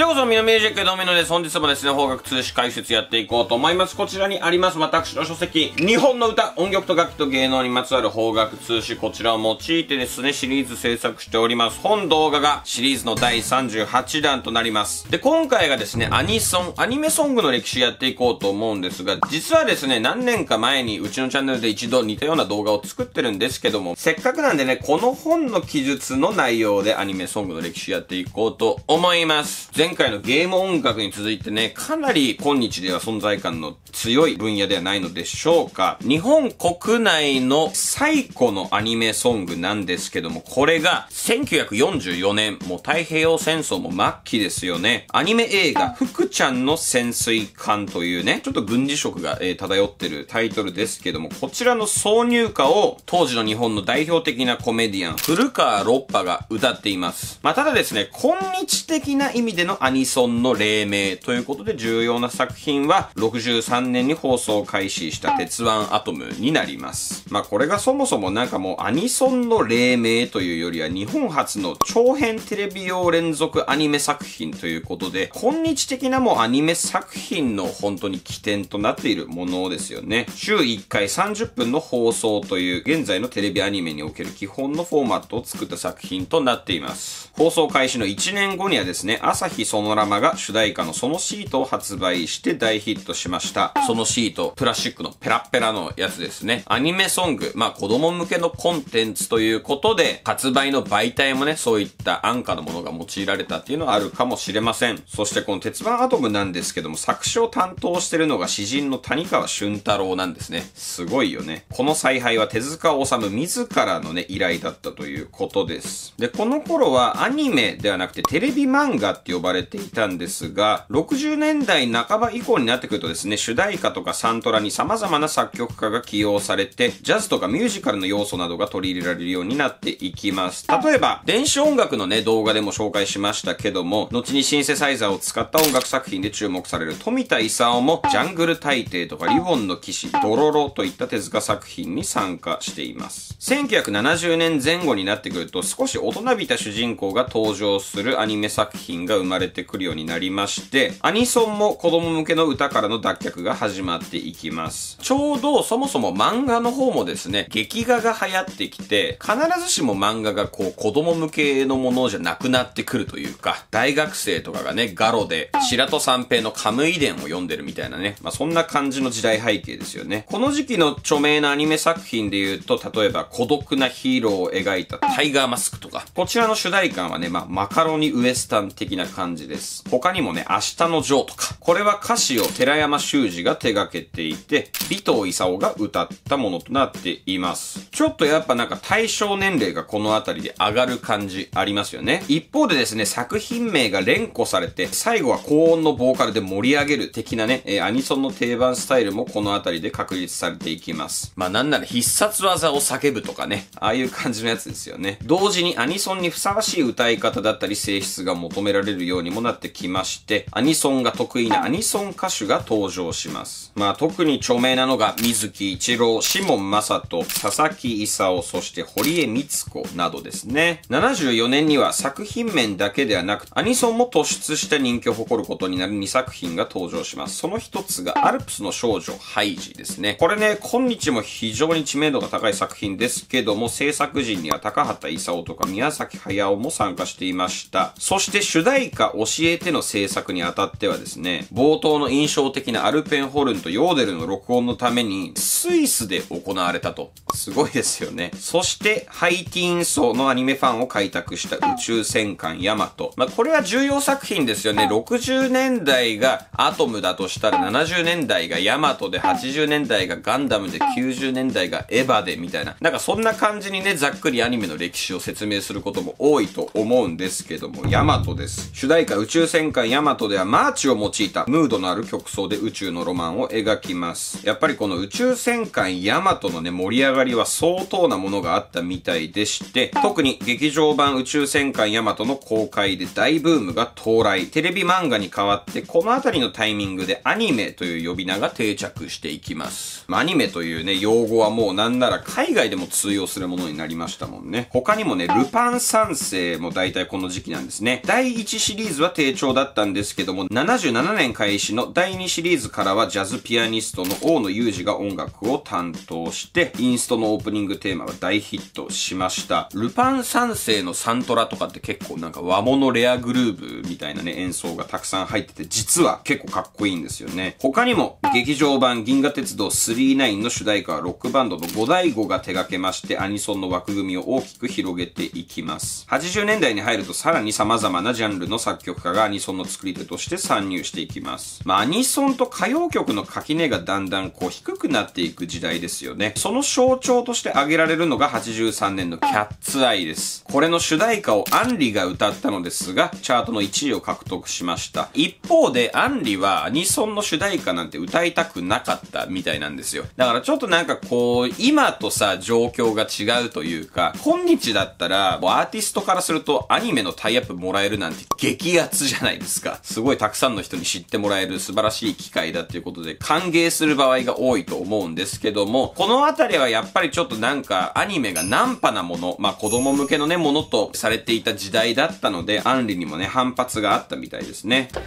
ようこそ、ミノミュージックドミノです。本日もですね、方角通史解説やっていこうと思います。こちらにあります、私の書籍、日本の歌、音楽と楽器と芸能にまつわる方角通史、こちらを用いてですね、シリーズ制作しております。本動画がシリーズの第38弾となります。で、今回がですね、アニソン、アニメソングの歴史やっていこうと思うんですが、実はですね、何年か前にうちのチャンネルで一度似たような動画を作ってるんですけども、せっかくなんでね、この本の記述の内容でアニメソングの歴史やっていこうと思います。前回のゲーム音楽に続いてね、かなり今日では存在感の強い分野ではないのでしょうか。日本国内の最古のアニメソングなんですけども、これが1944年、もう太平洋戦争も末期ですよね。アニメ映画、福ちゃんの潜水艦というね、ちょっと軍事色が、えー、漂ってるタイトルですけども、こちらの挿入歌を当時の日本の代表的なコメディアン、古川ロッパが歌っています。まあ、ただですね、今日的な意味でのアニソンの黎明ということで重要な作品は63年に放送開始した鉄腕アトムになります。まあこれがそもそもなんかもうアニソンの黎明というよりは日本初の長編テレビ用連続アニメ作品ということで今日的なもうアニメ作品の本当に起点となっているものですよね。週1回30分の放送という現在のテレビアニメにおける基本のフォーマットを作った作品となっています。放送開始の1年後にはですね、朝日ソノラマが主題歌のそのシートを発売して大ヒットしました。そのシート、プラスチックのペラペラのやつですね。アニメソング、まあ子供向けのコンテンツということで、発売の媒体もね、そういった安価なものが用いられたっていうのはあるかもしれません。そしてこの鉄腕アトムなんですけども、作詞を担当してるのが詩人の谷川俊太郎なんですね。すごいよね。この采配は手塚治虫自らのね、依頼だったということです。で、この頃はアニメではなくてテレビ漫画って呼ばれていたんですが、60年代半ば以降になってくるとですね、主題歌とかサントラに様々な作曲家が起用されて、ジャズとかミュージカルの要素などが取り入れられるようになっていきます。例えば、電子音楽のね、動画でも紹介しましたけども、後にシンセサイザーを使った音楽作品で注目される富田勲も、ジャングル大帝とかリボンの騎士、ドロロといった手塚作品に参加しています。1970年前後になってくると、少し大人びた主人公が登場するアニメ作品が生まれれてくるようになりまして、アニソンも子供向けの歌からの脱却が始まっていきます。ちょうどそもそも漫画の方もですね、劇画が流行ってきて、必ずしも漫画がこう子供向けのものじゃなくなってくるというか、大学生とかがね、ガロで白戸三平のカムイ伝を読んでるみたいなね、まあそんな感じの時代背景ですよね。この時期の著名なアニメ作品で言うと、例えば孤独なヒーローを描いたタイガーマスクとか、こちらの主題歌はね、まあマカロニウエスタン的な感じ感じです。他にもね、明日のジョーとか、これは歌詞を寺山修司が手掛けていて、尾藤勲が歌ったものとなっています。ちょっとやっぱなんか対象年齢がこの辺りで上がる感じありますよね。一方でですね、作品名が連呼されて、最後は高音のボーカルで盛り上げる的なね、えー、アニソンの定番スタイルもこの辺りで確立されていきます。まあなんなら必殺技を叫ぶとかね、ああいう感じのやつですよね。同時にアニソンにふさわしい歌い方だったり性質が求められるようにもなってきまして、アニソンが得意なアニソン歌手が登場します。まあ特に著名なのが水木一郎、シモン正人、佐々木勲、そして堀江光子などですね。74年には作品面だけではなく、アニソンも突出した人気を誇ることになる2作品が登場します。その一つがアルプスの少女ハイジですね。これね、今日も非常に知名度が高い作品ですけども、制作陣には高畑勲とか宮崎駿も参加していました。そして主題歌教えての制作にあたってはですね、冒頭の印象的なアルペンホルンとヨーデルの録音のために、スイスで行われたと。すごいですよね。そして、ハイティーン層のアニメファンを開拓した宇宙戦艦ヤマト。まあ、これは重要作品ですよね。60年代がアトムだとしたら70年代がヤマトで80年代がガンダムで90年代がエヴァでみたいな。なんかそんな感じにね、ざっくりアニメの歴史を説明することも多いと思うんですけども、ヤマトです。主題歌宇宙戦艦ヤマトではマーチを用いたムードのある曲想で宇宙のロマンを描きます。やっぱりこの宇宙戦艦ヤマトのね、盛り上がりは相当なものがあったみたいでして、特に劇場版宇宙戦艦ヤマトの公開で大ブームが到来、テレビ漫画に変わって、このあたりのタイミングでアニメという呼び名が定着していきます。アニメというね、用語はもうなんなら海外でも通用するものになりましたもんね。他にもね、ルパン三世も大体この時期なんですね。第1シリリーズは低調だったんですけども、77年開始の第2シリーズからはジャズピアニストの大野裕二が音楽を担当して、インストのオープニングテーマは大ヒットしました。ルパン三世のサントラとかって結構なんか和物レアグルーブみたいなね、演奏がたくさん入ってて、実は結構かっこいいんですよね。他にも、劇場版銀河鉄道39の主題歌はロックバンドの五大悟が手掛けまして、アニソンの枠組みを大きく広げていきます。80年代に入るとさらに様々なジャンルの作曲家がアニソンの作り手として参入していきます。まあ、アニソンと歌謡曲の垣根がだんだんこう低くなっていく時代ですよね。その象徴として挙げられるのが83年のキャッツアイです。これの主題歌をアンリが歌ったのですが、チャートの1位を獲得しました。一方で、アンリはアニソンの主題歌なんて歌いたくなかったみたいなんですよ。だからちょっとなんかこう、今とさ、状況が違うというか、今日だったら、アーティストからするとアニメのタイアップもらえるなんて激アツじゃないですか。すごいたくさんの人に知ってもらえる素晴らしい機会だっていうことで、歓迎する場合が多いと思うんですけども、このあたりはやっぱりちょっとなんかアニメが軟派なもの、まあ子供向けのね、ものとされていた時代だったので、杏里にもね、反発があったみたいですね。は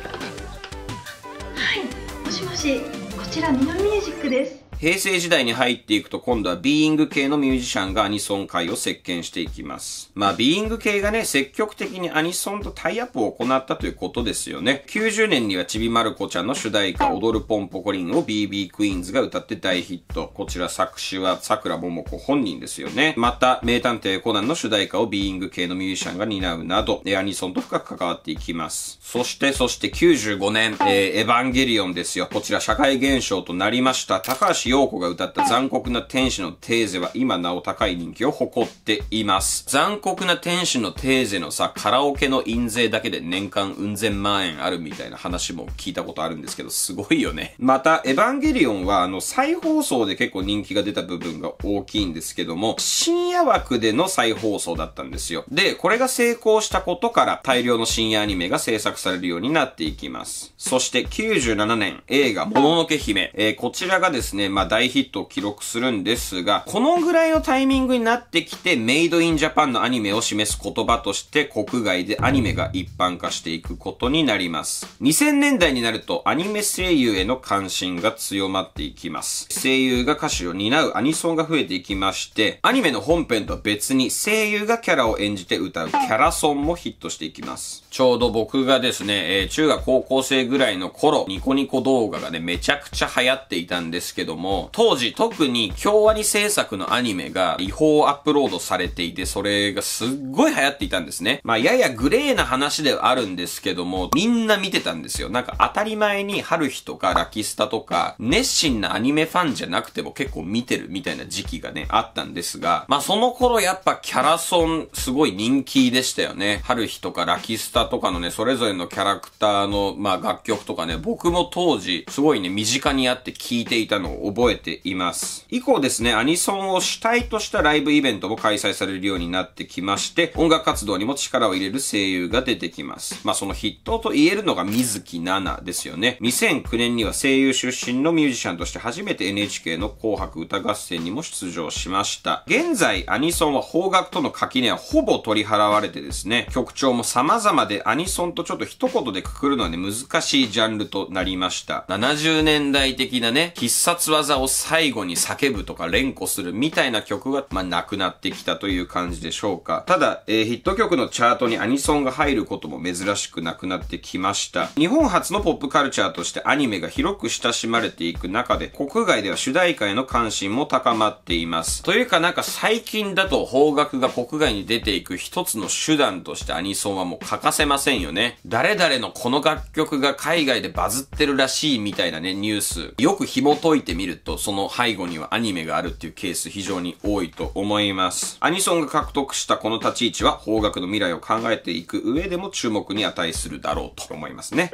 い、もしもし、こちらニオミュージックです。平成時代に入っていくと今度はビーイング系のミュージシャンがアニソン界を席巻していきます。まあ、ビーイング系がね、積極的にアニソンとタイアップを行ったということですよね。90年にはちびまる子ちゃんの主題歌、おどるポンポコリンを BB クイーンズが歌って大ヒット。こちら作詞は桜桃子本人ですよね。また、名探偵コナンの主題歌をビーイング系のミュージシャンが担うなど、アニソンと深く関わっていきます。そして、そして95年、えー、エヴァンゲリオンですよ。こちら社会現象となりました。高橋洋子が歌った残酷な天使のテーゼは今なお高い人気を誇っています。残酷な天使のテーゼのさ、カラオケの印税だけで年間うん千万円あるみたいな話も聞いたことあるんですけど、すごいよね。また、エヴァンゲリオンはあの再放送で結構人気が出た部分が大きいんですけども、深夜枠での再放送だったんですよ。で、これが成功したことから大量の深夜アニメが制作されるようになっていきます。そして97年、映画、もののけ姫。えー、こちらがですね、まあ大ヒットを記録するんですが、このぐらいのタイミングになってきて、メイドインジャパンのアニメを示す言葉として国外でアニメが一般化していくことになります。2000年代になるとアニメ声優への関心が強まっていきます。声優が歌手を担うアニソンが増えていきまして、アニメの本編とは別に声優がキャラを演じて歌うキャラソンもヒットしていきます。ちょうど僕がですね、えー、中学高校生ぐらいの頃、ニコニコ動画がね、めちゃくちゃ流行っていたんですけども、当時特に京アニ制作のアニメが違法アップロードされていて、それがすっごい流行っていたんですね。まあ、ややグレーな話ではあるんですけども、みんな見てたんですよ。なんか当たり前に春日とかラキスタとか、熱心なアニメファンじゃなくても結構見てるみたいな時期がね、あったんですが、まあその頃やっぱキャラソンすごい人気でしたよね。春日とかラキスタとかのね、それぞれのキャラクターの、まあ楽曲とかね、僕も当時すごいね、身近にあって聴いていたのを覚えています。以降ですね、アニソンを主体としたライブイベントも開催されるようになってきまして、音楽活動にも力を入れる声優が出てきます。まあその筆頭と言えるのが水木奈々ですよね。2009年には声優出身のミュージシャンとして初めて NHK の紅白歌合戦にも出場しました。現在、アニソンは邦楽との垣根はほぼ取り払われてですね、曲調も様々でアニソンとちょっと一言でくくるのはね、難しいジャンルとなりました。70年代的なね、必殺技技を最後に叫ぶとか連呼するみたいな曲が、まあ、なくなってきたという感じでしょうか。ただ、えー、ヒット曲のチャートにアニソンが入ることも珍しくなくなってきました。日本初のポップカルチャーとしてアニメが広く親しまれていく中で、国外では主題歌への関心も高まっています。というかなんか最近だと邦楽が国外に出ていく一つの手段としてアニソンはもう欠かせませんよね。誰々のこの楽曲が海外でバズってるらしいみたいなね、ニュース。よく紐解いてみると、その背後にはアニメがあるっていうケース非常に多いと思います。アニソンが獲得したこの立ち位置は邦楽の未来を考えていく上でも注目に値するだろうと思いますね。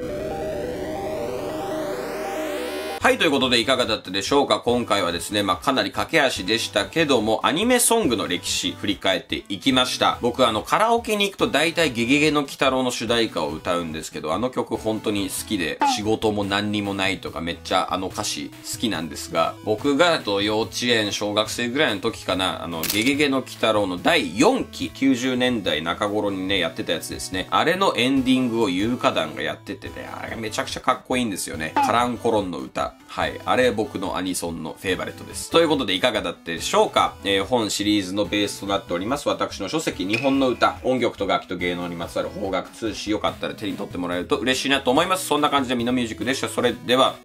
はい、ということでいかがだったでしょうか？今回はですね、まあ、かなり駆け足でしたけども、アニメソングの歴史振り返っていきました。僕あの、カラオケに行くと大体ゲゲゲの鬼太郎の主題歌を歌うんですけど、あの曲本当に好きで、仕事も何にもないとかめっちゃあの歌詞好きなんですが、僕がと幼稚園、小学生ぐらいの時かな、あの、ゲゲゲの鬼太郎の第4期、90年代中頃にね、やってたやつですね。あれのエンディングを優香団がやっててね、あれめちゃくちゃかっこいいんですよね。カランコロンの歌。はい。あれ僕のアニソンのフェイバレットです。ということでいかがだったでしょうか？えー、本シリーズのベースとなっております、私の書籍、日本の歌、音曲と楽器と芸能にまつわる方楽通詞、よかったら手に取ってもらえると嬉しいなと思います。そんな感じでミノミュージックでした。それでは、